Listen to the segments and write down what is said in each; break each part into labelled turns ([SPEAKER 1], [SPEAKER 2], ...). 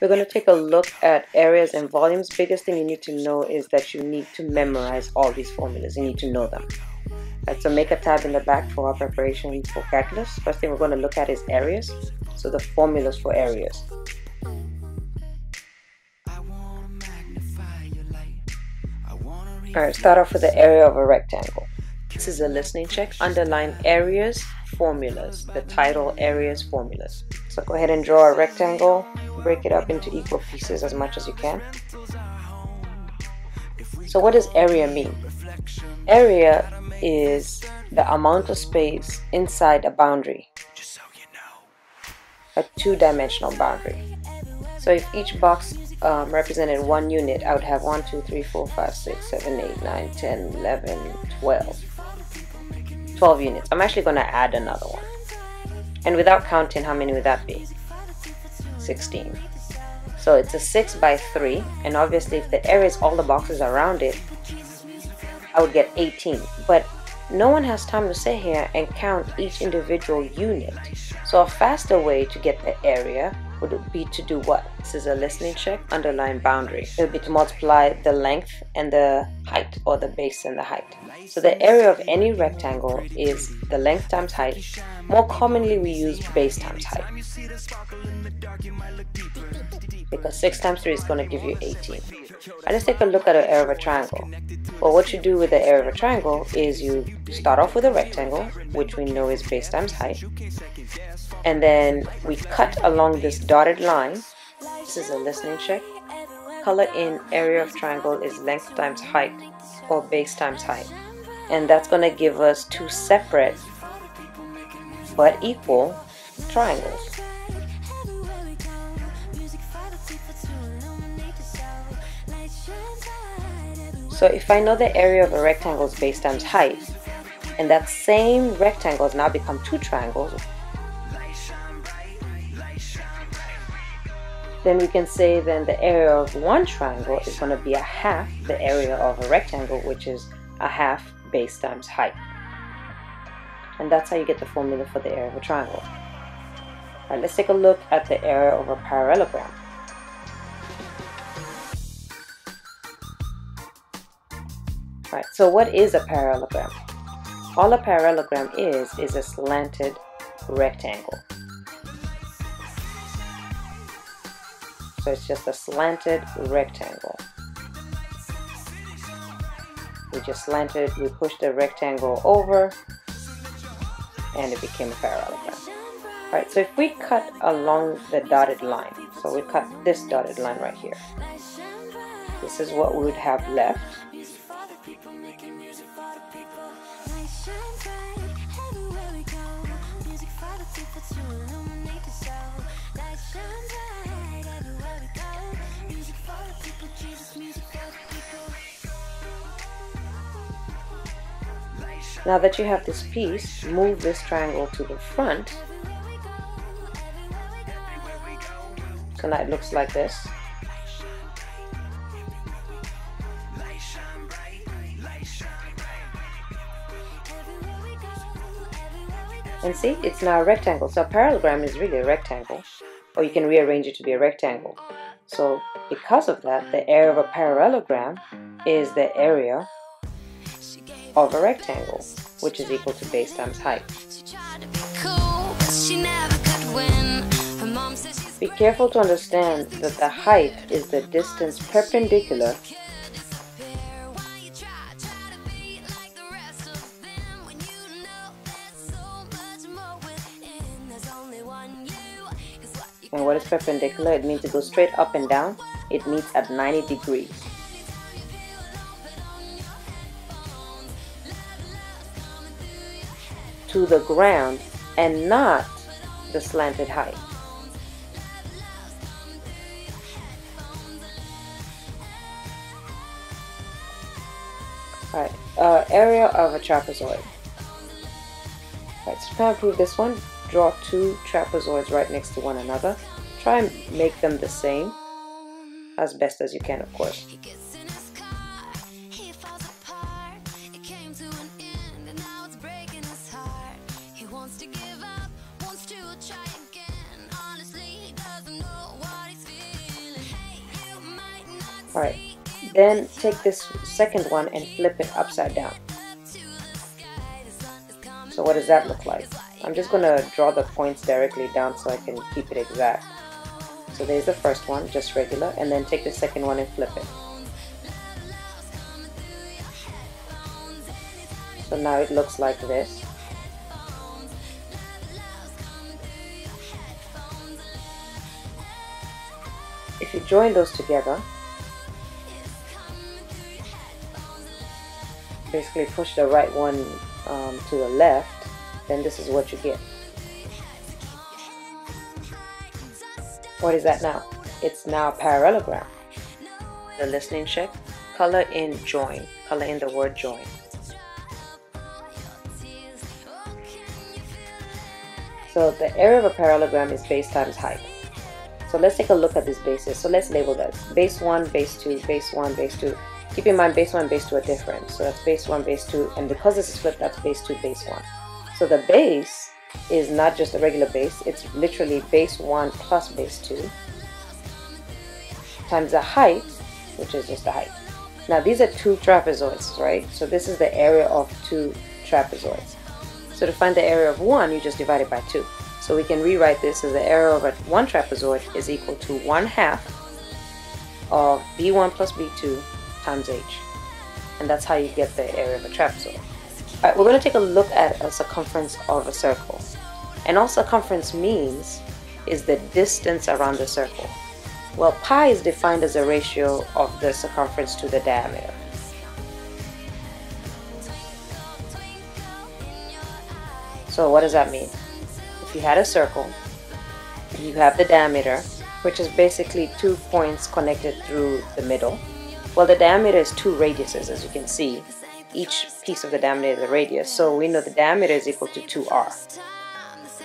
[SPEAKER 1] We're going to take a look at areas and volumes. Biggest thing you need to know is that you need to memorize all these formulas. You need to know them. Right, so make a tab in the back for our preparation for calculus. First thing we're going to look at is areas. So the formulas for areas. Alright, start off with the area of a rectangle. This is a listening check. Underline areas, formulas. The title, areas, formulas. So go ahead and draw a rectangle. Break it up into equal pieces as much as you can. So what does area mean? Area is the amount of space inside a boundary. A two-dimensional boundary. So if each box um, represented one unit, I would have 1, 2, 3, 4, 5, 6, 7, 8, 9, 10, 11, 12. 12 units. I'm actually going to add another one. And without counting, how many would that be? 16. So it's a 6 by 3, and obviously if the area is all the boxes around it, I would get 18. But no one has time to sit here and count each individual unit. So a faster way to get the area would be to do what? This is a listening check, underline boundary. It would be to multiply the length and the height or the base and the height. So the area of any rectangle is the length times height. More commonly we use base times height. Because 6 times 3 is going to give you 18. And let's take a look at the area of a triangle. Well, what you do with the area of a triangle is you start off with a rectangle, which we know is base times height. And then we cut along this dotted line. This is a listening check. Color in area of triangle is length times height or base times height. And that's going to give us two separate but equal triangles. So if I know the area of a rectangle is base times height, and that same rectangle has now become two triangles, then we can say then the area of one triangle is going to be a half the area of a rectangle, which is a half base times height. And that's how you get the formula for the area of a triangle. All right, let's take a look at the area of a parallelogram. Right, so what is a parallelogram? All a parallelogram is, is a slanted rectangle. So it's just a slanted rectangle. We just slanted, we pushed the rectangle over, and it became a parallelogram. Alright, so if we cut along the dotted line, so we cut this dotted line right here, this is what we would have left. Now that you have this piece, move this triangle to the front. So now it looks like this. And see, it's now a rectangle. So a parallelogram is really a rectangle. Or you can rearrange it to be a rectangle. So because of that, the area of a parallelogram is the area of a rectangle, which is equal to base times height. Be careful to understand that the height is the distance perpendicular And what is perpendicular? It means it goes straight up and down. It meets at 90 degrees. to the ground and not the slanted height. Alright, uh, area of a trapezoid. Alright, so to prove this one, draw two trapezoids right next to one another. Try and make them the same as best as you can, of course. Alright, then take this second one and flip it upside down. So what does that look like? I'm just going to draw the points directly down so I can keep it exact. So there's the first one, just regular, and then take the second one and flip it. So now it looks like this. If you join those together, basically push the right one um, to the left, then this is what you get. What is that now? It's now a parallelogram. The listening check, color in join, color in the word join. So the area of a parallelogram is base times height. So let's take a look at these bases. So let's label that base 1, base 2, base 1, base 2. Keep in mind base 1 and base 2 are different. So that's base 1, base 2, and because this is flipped, that's base 2, base 1. So the base is not just a regular base, it's literally base 1 plus base 2 times the height, which is just the height. Now these are two trapezoids, right? So this is the area of two trapezoids. So to find the area of one, you just divide it by two. So we can rewrite this as the area of one trapezoid is equal to one half of B1 plus B2 times H. And that's how you get the area of a trapezoid. We're going to take a look at a circumference of a circle. And all circumference means is the distance around the circle. Well, pi is defined as a ratio of the circumference to the diameter. So what does that mean? If you had a circle, you have the diameter, which is basically two points connected through the middle. Well, the diameter is two radiuses, as you can see. Each piece of the diameter is a radius, so we know the diameter is equal to 2r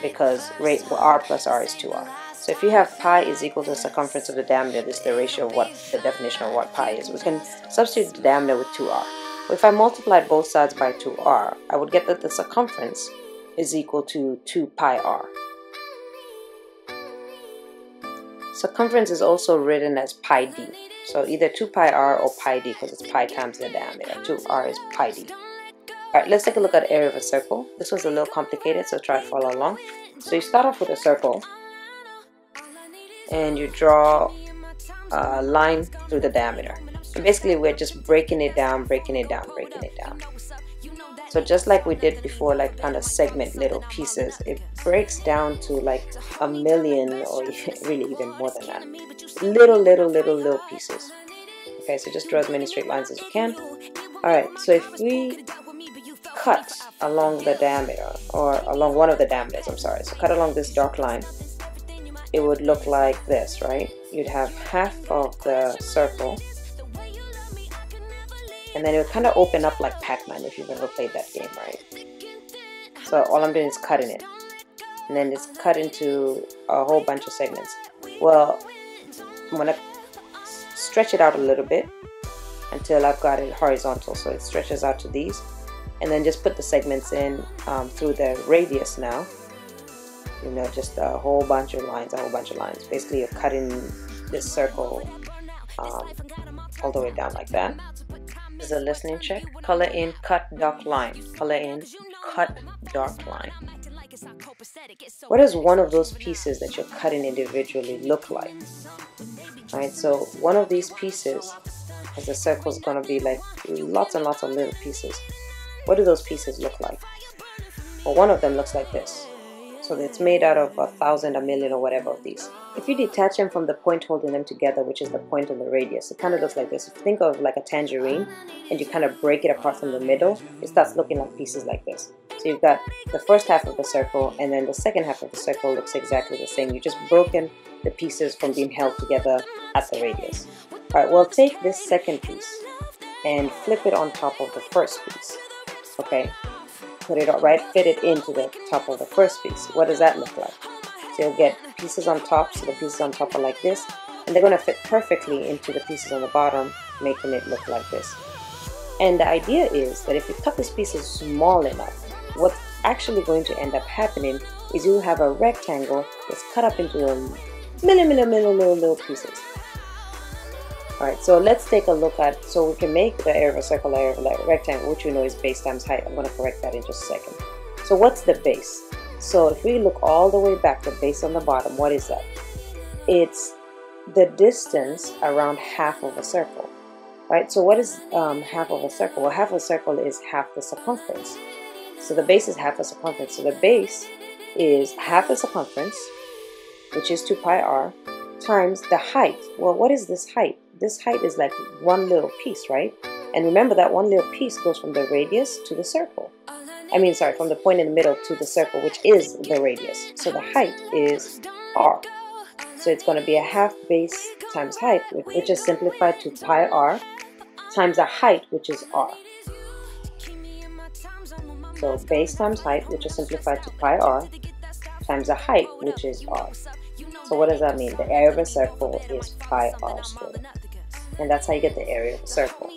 [SPEAKER 1] because r plus r is 2r. So if you have pi is equal to the circumference of the diameter, this is the ratio of what the definition of what pi is. We can substitute the diameter with 2r. If I multiplied both sides by 2r, I would get that the circumference is equal to 2 pi r. Circumference is also written as pi d. So either 2 pi r or pi d because it's pi times the diameter. 2r is pi d. Alright, let's take a look at the area of a circle. This was a little complicated, so try to follow along. So you start off with a circle and you draw a line through the diameter. And basically we're just breaking it down, breaking it down, breaking it down. So just like we did before, like kind of segment little pieces, it breaks down to like a million or really even more than that. Little, little, little, little pieces. Okay, so just draw as many straight lines as you can. Alright, so if we cut along the diameter, or along one of the diameters, I'm sorry, so cut along this dark line, it would look like this, right? You'd have half of the circle, and then it would kind of open up like Pac-Man if you've ever played that game, right? So all I'm doing is cutting it, and then it's cut into a whole bunch of segments. Well, I'm gonna stretch it out a little bit until I've got it horizontal, so it stretches out to these, and then just put the segments in um, through the radius now. You know just a whole bunch of lines a whole bunch of lines. Basically you're cutting this circle um, all the way down like that is a listening check. Color in cut dark line. Color in cut dark line. What does one of those pieces that you're cutting individually look like? Right so one of these pieces as the circle is going to be like lots and lots of little pieces what do those pieces look like? Well one of them looks like this so it's made out of a thousand, a million, or whatever of these. If you detach them from the point holding them together, which is the point on the radius, it kind of looks like this. If you think of like a tangerine and you kind of break it apart from the middle, it starts looking like pieces like this. So you've got the first half of the circle and then the second half of the circle looks exactly the same. You've just broken the pieces from being held together at the radius. Alright, well take this second piece and flip it on top of the first piece. Okay, put it right, fit it into the top of the first piece. What does that look like? So you'll get pieces on top, so the pieces on top are like this, and they're going to fit perfectly into the pieces on the bottom, making it look like this. And the idea is that if you cut these pieces small enough, what's actually going to end up happening is you'll have a rectangle that's cut up into a million, million, million, million little pieces. Alright, so let's take a look at, so we can make the area of a circle area of a rectangle, which we know is base times height. I'm going to correct that in just a second. So what's the base? So if we look all the way back, the base on the bottom, what is that? It's the distance around half of a circle, right? So what is um, half of a circle? Well, half of a circle is half the circumference. So the base is half the circumference. So the base is half the circumference, which is 2 pi r, times the height. Well, what is this height? This height is like one little piece, right? And remember that one little piece goes from the radius to the circle. I mean, sorry, from the point in the middle to the circle, which is the radius. So the height is r. So it's going to be a half base times height, which is simplified to pi r, times the height, which is r. So base times height, which is simplified to pi r, times the height, which is r. So what does that mean? The area of a circle is pi r squared. And that's how you get the area of a circle.